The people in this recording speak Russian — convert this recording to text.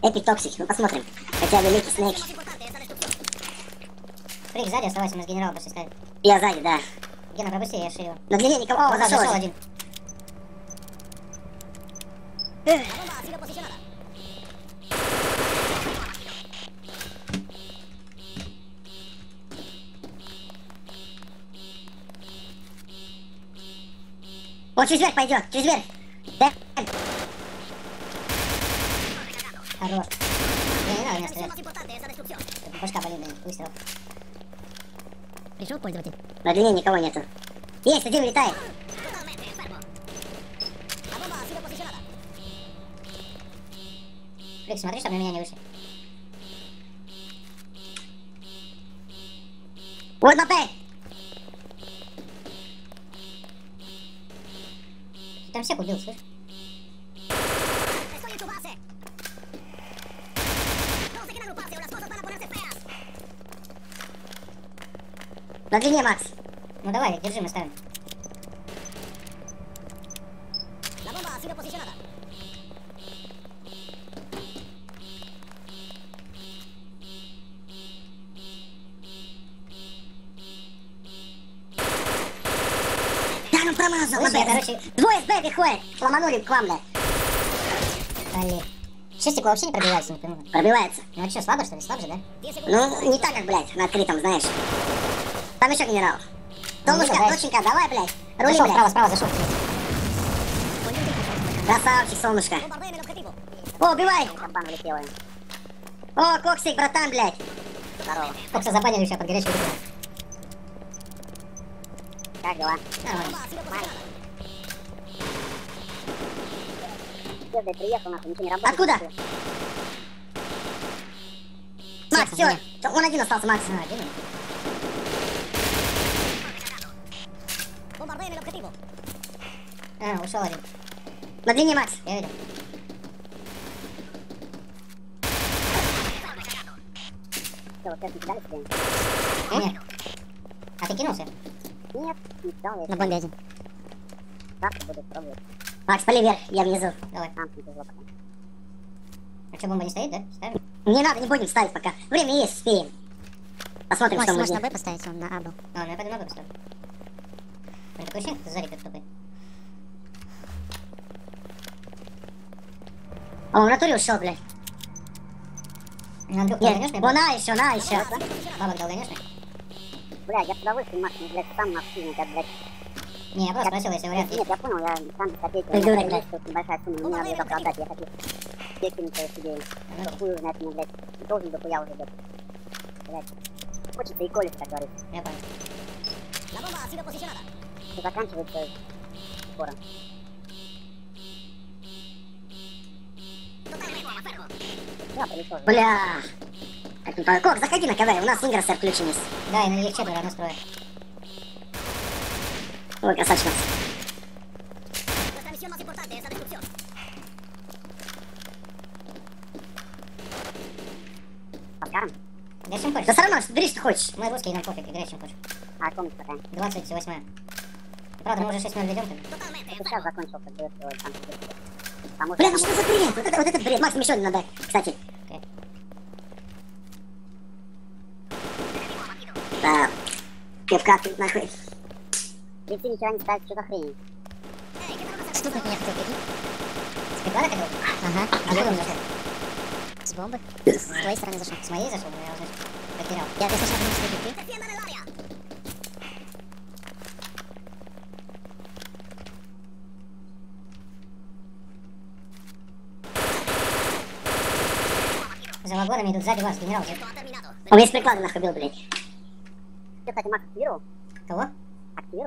Токсик, токсик, ну посмотрим. Хотя бы Лики Снейк. Фрик сзади, оставайся, мы с генералом просто ставим. Я сзади, да. Гена, пропусти, я ширю. На длине никого. О, зашел зашел один. один. Он через верх пойдет, через верх. Да. Надо меня стрелять. Тут Башка болит, блин, выстрел. Пришел пользователь? На длине никого нету. Есть, один летает. Фрик, смотри, чтобы на меня не вышли. Вот на. Ты там всех убил, слышь? На длине, Макс. Ну давай, держи, мы ставим. Да, ну промазал. Б. короче- Двое с Б приходят. Ломанули к вам, да. Блин. Чистик вообще не пробивается, не пойму. Пробивается. Ну а что, слабо что ли? Слаб же, да? Ну, не так, как, блядь, на открытом, знаешь. Там еще генерал. Ну, Солнышко, давай. доченька, давай, блядь. Рули, Зашел, справа, блядь. справа зашел. Красавчик, солнышко. О, убивай. О, коксик, братан, блядь. Здорово. Кокса забанили сейчас под горячей рукой. Как дела? Нормально. приехал, нахуй, ничего не работает. Откуда? Макс, все, он один остался, Макс. А, один. А, ушел один. На длине, Макс. Я видел. Что, вот это кидали себе? Нет. А ты кинулся? Нет, не кидал, На бомбе один. завтра буду пробовать. Макс, поли вверх, я внизу. Давай. А что, бомба не стоит, да? Ставим? Не надо, не будем ставить пока. Время есть, успеем. Посмотрим, что мы Может, на. Б поставить, он на А был. А, ну я пойду на бомбу ставлю. У меня такое ощущение, что сзади кто-то тупает. А он в натуре ушел, блядь. На Андрюх, Нет, долганешь мне? вон на еще, на еще. Бабок долганешь мне? Бля, я с удовольствием, Макс, ну, блядь, сам на сильно, как, блядь. Не, я просто спросил, если вариант есть. Нет, я понял, я сам ответил. Ты Я дурак, понял, блядь. что это большая сумма, мне надо ее оправдать, я хочу перекинуть свою идею. Ну, Что хуй знает, мне, блядь, должен бы хуя уже, блядь. Блядь. Хочется и колется, как говорится. Я понял. Все заканчивается скоро. Да. Бля. Как не по- Кок, заходи на КВ, у нас Инграсser включен есть. Да, и на их четверо настроя. Ой, красавчик. Подкарм? Да чем хочешь. Да все равно, что бери, что хочешь. Мы русские, нам пофиг, играй чем хочешь. А, комната такая. 28 Правда, мы уже 6 0 ведем. Это сейчас закончил, как бы, там. Потому Бля, ну что за бред? Вот это, вот этот бред. Макс, еще надо, кстати. Окей. Да. Кепка тут нахуй. Ты ничего не ставишь, что за хрень? Что ты меня хотел прикинь? С прикладок хотел? Ага. А он зашел? С бомбы. С твоей стороны зашел. С моей зашел, но я уже потерял. Я, я сначала думал, что ты. За вагонами идут сзади вас, генерал. Он весь приклад нахуй бил, блядь. Ты, кстати, Макс активировал? Кого? Активировал.